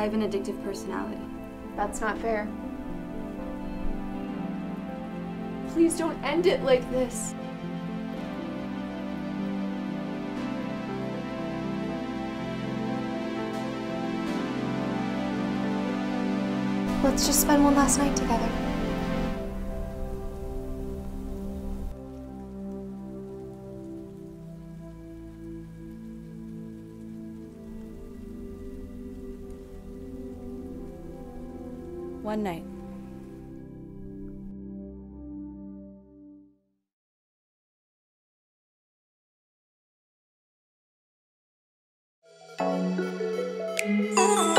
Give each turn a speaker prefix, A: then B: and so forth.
A: I have an addictive personality.
B: That's not fair. Please don't end it like this. Let's just spend one last night together.
A: One night. Oh.